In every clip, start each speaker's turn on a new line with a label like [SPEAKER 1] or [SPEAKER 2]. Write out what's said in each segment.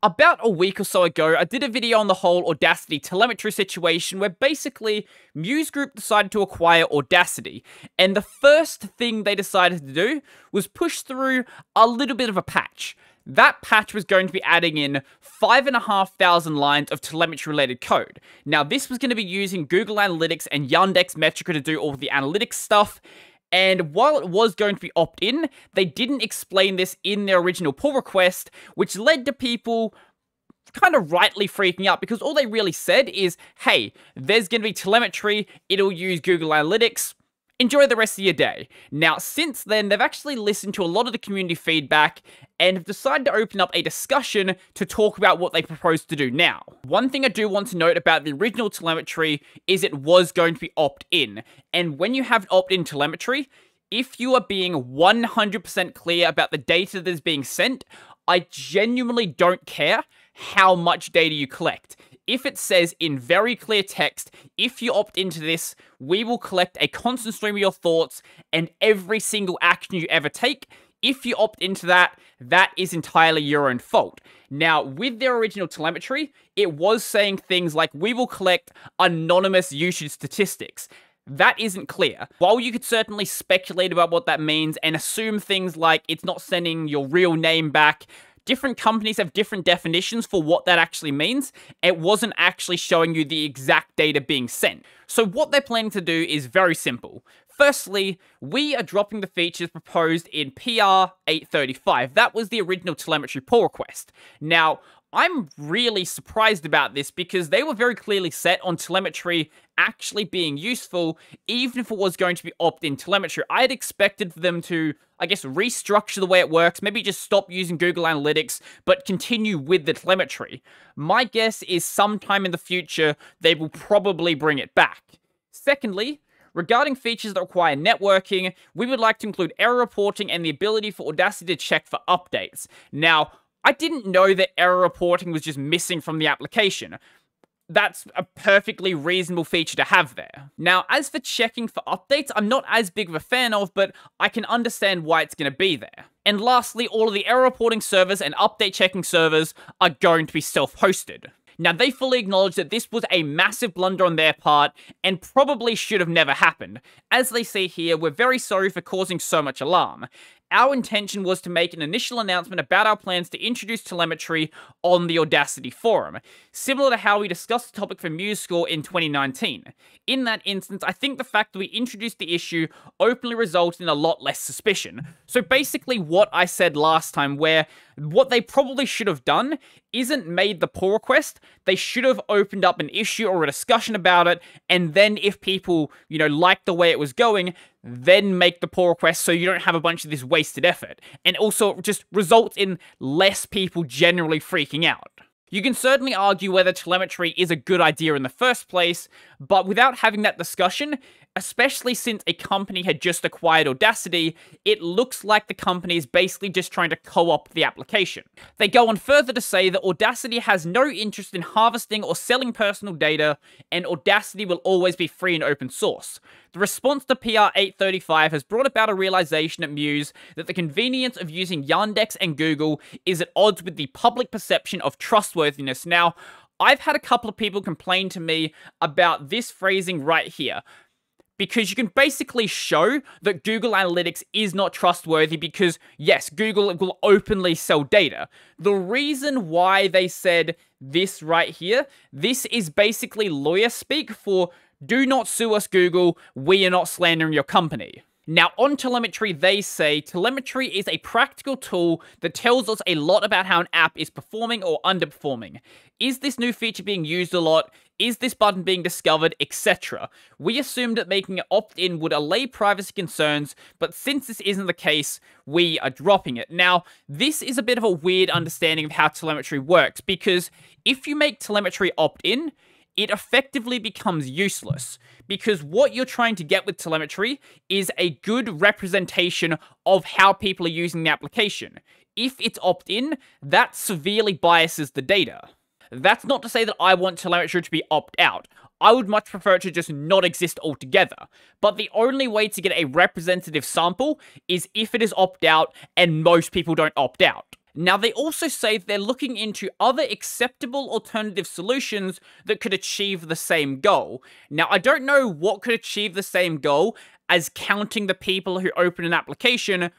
[SPEAKER 1] About a week or so ago, I did a video on the whole Audacity telemetry situation where basically Muse Group decided to acquire Audacity, and the first thing they decided to do was push through a little bit of a patch. That patch was going to be adding in 5,500 lines of telemetry related code. Now, this was going to be using Google Analytics and Yandex Metrica to do all the analytics stuff, and while it was going to be opt in, they didn't explain this in their original pull request, which led to people kind of rightly freaking out because all they really said is, hey, there's going to be telemetry, it'll use Google Analytics, enjoy the rest of your day. Now, since then, they've actually listened to a lot of the community feedback and have decided to open up a discussion to talk about what they propose to do now. One thing I do want to note about the original telemetry is it was going to be opt-in, and when you have opt-in telemetry, if you are being 100% clear about the data that is being sent, I genuinely don't care how much data you collect if it says in very clear text, if you opt into this, we will collect a constant stream of your thoughts and every single action you ever take. If you opt into that, that is entirely your own fault. Now, with their original telemetry, it was saying things like, we will collect anonymous usage statistics. That isn't clear. While you could certainly speculate about what that means and assume things like it's not sending your real name back, different companies have different definitions for what that actually means. It wasn't actually showing you the exact data being sent. So what they're planning to do is very simple. Firstly, we are dropping the features proposed in PR 835. That was the original telemetry pull request. Now, I'm really surprised about this because they were very clearly set on telemetry actually being useful, even if it was going to be opt-in telemetry. I had expected for them to, I guess, restructure the way it works, maybe just stop using Google Analytics, but continue with the telemetry. My guess is sometime in the future, they will probably bring it back. Secondly, Regarding features that require networking, we would like to include error reporting and the ability for Audacity to check for updates. Now, I didn't know that error reporting was just missing from the application. That's a perfectly reasonable feature to have there. Now, as for checking for updates, I'm not as big of a fan of, but I can understand why it's going to be there. And lastly, all of the error reporting servers and update checking servers are going to be self-hosted. Now, they fully acknowledge that this was a massive blunder on their part and probably should have never happened. As they say here, we're very sorry for causing so much alarm our intention was to make an initial announcement about our plans to introduce telemetry on the Audacity forum, similar to how we discussed the topic for MuseScore in 2019. In that instance, I think the fact that we introduced the issue openly resulted in a lot less suspicion. So basically what I said last time, where what they probably should have done isn't made the pull request, they should have opened up an issue or a discussion about it, and then if people, you know, liked the way it was going, then make the pull request so you don't have a bunch of this wasted effort. And also just results in less people generally freaking out. You can certainly argue whether telemetry is a good idea in the first place, but without having that discussion, especially since a company had just acquired Audacity, it looks like the company is basically just trying to co-opt the application. They go on further to say that Audacity has no interest in harvesting or selling personal data, and Audacity will always be free and open source. The response to PR 835 has brought about a realization at Muse that the convenience of using Yandex and Google is at odds with the public perception of trustworthiness. Now, I've had a couple of people complain to me about this phrasing right here because you can basically show that Google Analytics is not trustworthy because, yes, Google will openly sell data. The reason why they said this right here, this is basically lawyer speak for do not sue us, Google, we are not slandering your company. Now, on telemetry, they say telemetry is a practical tool that tells us a lot about how an app is performing or underperforming. Is this new feature being used a lot? Is this button being discovered, etc.? We assumed that making it opt-in would allay privacy concerns, but since this isn't the case, we are dropping it. Now, this is a bit of a weird understanding of how telemetry works, because if you make telemetry opt-in, it effectively becomes useless because what you're trying to get with telemetry is a good representation of how people are using the application. If it's opt-in, that severely biases the data. That's not to say that I want telemetry to be opt-out. I would much prefer it to just not exist altogether. But the only way to get a representative sample is if it is opt-out and most people don't opt out. Now, they also say they're looking into other acceptable alternative solutions that could achieve the same goal. Now, I don't know what could achieve the same goal as counting the people who open an application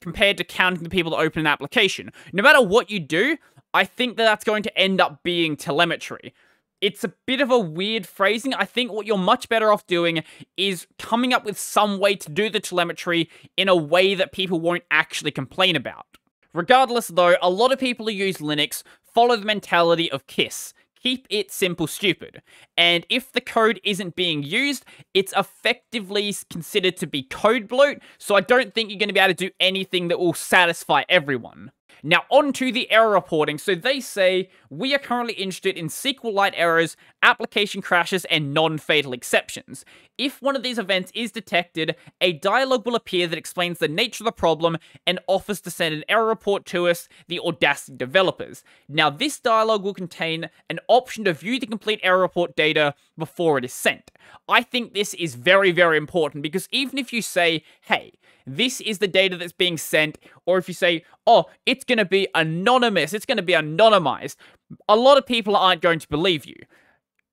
[SPEAKER 1] compared to counting the people that open an application. No matter what you do, I think that that's going to end up being telemetry. It's a bit of a weird phrasing. I think what you're much better off doing is coming up with some way to do the telemetry in a way that people won't actually complain about. Regardless, though, a lot of people who use Linux follow the mentality of KISS. Keep it simple, stupid. And if the code isn't being used, it's effectively considered to be code bloat, so I don't think you're going to be able to do anything that will satisfy everyone. Now, on to the error reporting. So they say, we are currently interested in SQLite errors, application crashes, and non-fatal exceptions. If one of these events is detected, a dialog will appear that explains the nature of the problem and offers to send an error report to us, the Audacity developers. Now, this dialog will contain an option to view the complete error report data before it is sent. I think this is very, very important because even if you say, hey, this is the data that's being sent, or if you say, oh, it's going to be anonymous, it's going to be anonymized, a lot of people aren't going to believe you.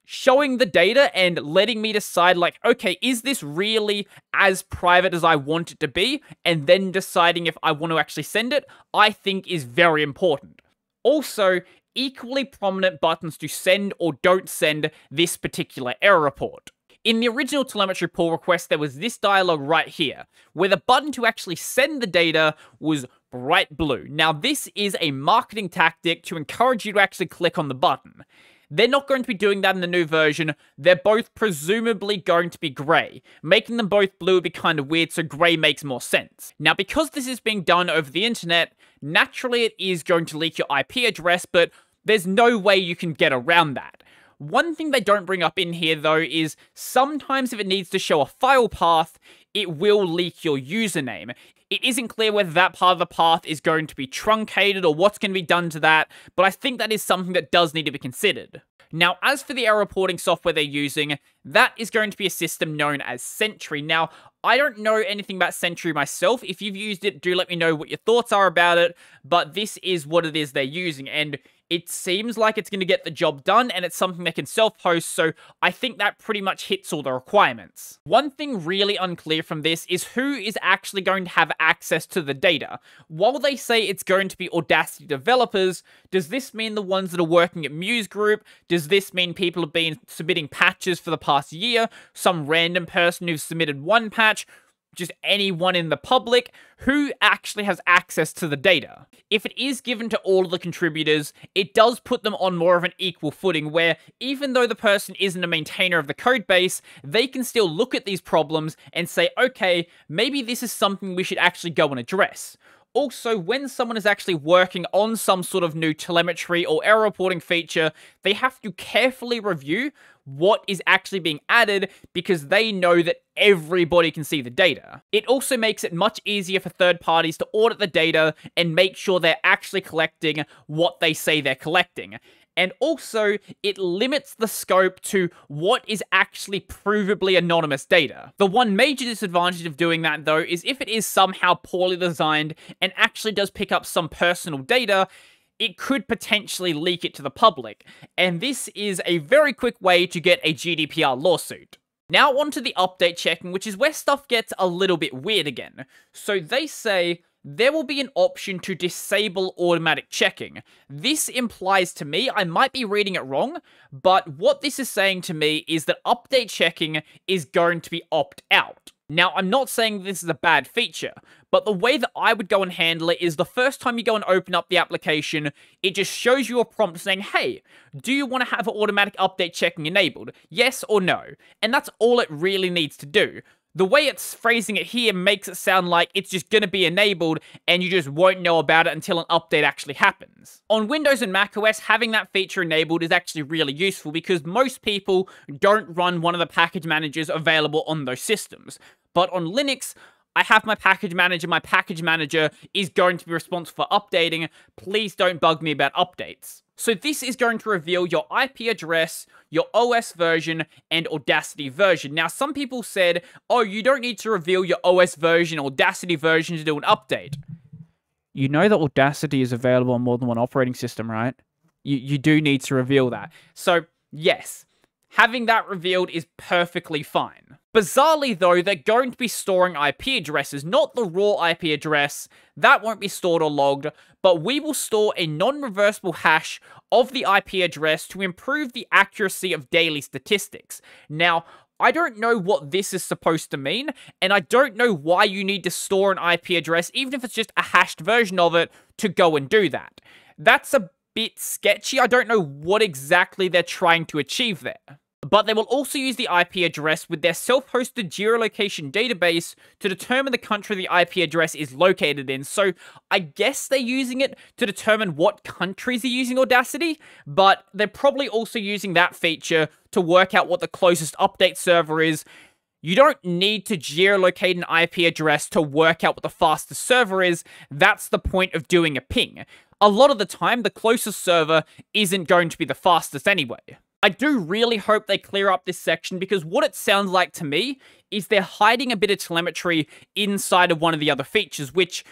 [SPEAKER 1] Showing the data and letting me decide, like, okay, is this really as private as I want it to be? And then deciding if I want to actually send it, I think is very important. Also, equally prominent buttons to send or don't send this particular error report. In the original telemetry pull request, there was this dialog right here, where the button to actually send the data was bright blue. Now, this is a marketing tactic to encourage you to actually click on the button. They're not going to be doing that in the new version. They're both presumably going to be grey. Making them both blue would be kind of weird, so grey makes more sense. Now, because this is being done over the internet, naturally it is going to leak your IP address, but there's no way you can get around that. One thing they don't bring up in here, though, is sometimes if it needs to show a file path, it will leak your username. It isn't clear whether that part of the path is going to be truncated or what's going to be done to that, but I think that is something that does need to be considered. Now, as for the error reporting software they're using, that is going to be a system known as Sentry. Now, I don't know anything about Sentry myself. If you've used it, do let me know what your thoughts are about it, but this is what it is they're using, and it seems like it's going to get the job done, and it's something they can self-host, so I think that pretty much hits all the requirements. One thing really unclear from this is who is actually going to have access to the data. While they say it's going to be Audacity developers, does this mean the ones that are working at Muse Group? Does this mean people have been submitting patches for the past year? Some random person who's submitted one patch? Just anyone in the public who actually has access to the data. If it is given to all of the contributors, it does put them on more of an equal footing where even though the person isn't a maintainer of the code base, they can still look at these problems and say, okay, maybe this is something we should actually go and address. Also, when someone is actually working on some sort of new telemetry or error reporting feature, they have to carefully review what is actually being added because they know that everybody can see the data. It also makes it much easier for third parties to audit the data and make sure they're actually collecting what they say they're collecting. And also, it limits the scope to what is actually provably anonymous data. The one major disadvantage of doing that, though, is if it is somehow poorly designed and actually does pick up some personal data, it could potentially leak it to the public, and this is a very quick way to get a GDPR lawsuit. Now onto the update checking, which is where stuff gets a little bit weird again. So they say, there will be an option to disable automatic checking. This implies to me, I might be reading it wrong, but what this is saying to me is that update checking is going to be opt out. Now, I'm not saying this is a bad feature, but the way that I would go and handle it is the first time you go and open up the application, it just shows you a prompt saying, hey, do you want to have automatic update checking enabled? Yes or no? And that's all it really needs to do. The way it's phrasing it here makes it sound like it's just going to be enabled and you just won't know about it until an update actually happens. On Windows and macOS, having that feature enabled is actually really useful because most people don't run one of the package managers available on those systems. But on Linux, I have my package manager. My package manager is going to be responsible for updating. Please don't bug me about updates. So this is going to reveal your IP address, your OS version, and Audacity version. Now, some people said, oh, you don't need to reveal your OS version, Audacity version to do an update. You know that Audacity is available on more than one operating system, right? You, you do need to reveal that. So, yes, having that revealed is perfectly fine. Bizarrely, though, they're going to be storing IP addresses, not the raw IP address. That won't be stored or logged, but we will store a non-reversible hash of the IP address to improve the accuracy of daily statistics. Now, I don't know what this is supposed to mean, and I don't know why you need to store an IP address, even if it's just a hashed version of it, to go and do that. That's a bit sketchy. I don't know what exactly they're trying to achieve there but they will also use the IP address with their self-hosted geolocation database to determine the country the IP address is located in. So I guess they're using it to determine what countries are using Audacity, but they're probably also using that feature to work out what the closest update server is. You don't need to geolocate an IP address to work out what the fastest server is. That's the point of doing a ping. A lot of the time, the closest server isn't going to be the fastest anyway. I do really hope they clear up this section because what it sounds like to me is they're hiding a bit of telemetry inside of one of the other features, which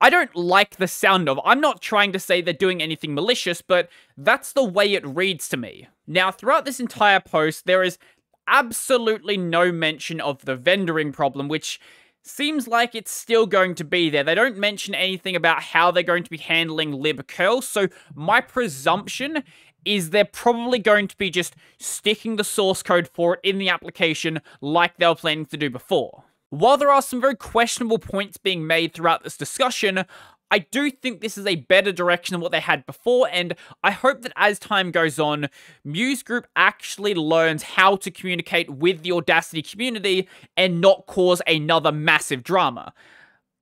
[SPEAKER 1] I don't like the sound of. I'm not trying to say they're doing anything malicious, but that's the way it reads to me. Now, throughout this entire post, there is absolutely no mention of the vendoring problem, which seems like it's still going to be there. They don't mention anything about how they're going to be handling libcurl, so my presumption is they're probably going to be just sticking the source code for it in the application like they were planning to do before. While there are some very questionable points being made throughout this discussion, I do think this is a better direction than what they had before, and I hope that as time goes on, Muse Group actually learns how to communicate with the Audacity community and not cause another massive drama.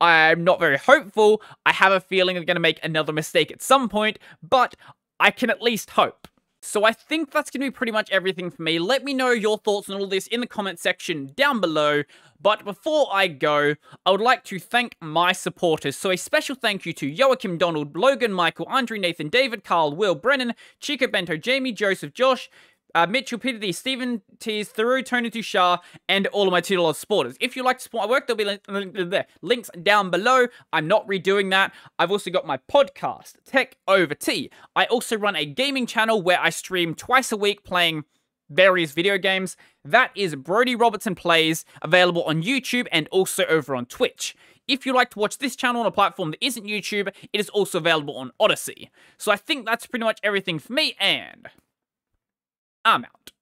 [SPEAKER 1] I'm not very hopeful. I have a feeling they're going to make another mistake at some point, but I can at least hope. So I think that's going to be pretty much everything for me. Let me know your thoughts on all this in the comment section down below. But before I go, I would like to thank my supporters. So a special thank you to Joachim Donald, Logan, Michael, Andre, Nathan, David, Carl, Will, Brennan, Chico Bento, Jamie, Joseph, Josh, uh, Peter Stephen Tees, Thoreau, Tony Tushar, and all of my $2 supporters. If you like to support my work, there'll be li links down below. I'm not redoing that. I've also got my podcast, Tech Over Tea. I also run a gaming channel where I stream twice a week playing various video games. That is Brodie Robertson Plays, available on YouTube and also over on Twitch. If you like to watch this channel on a platform that isn't YouTube, it is also available on Odysee. So I think that's pretty much everything for me, and I'm out.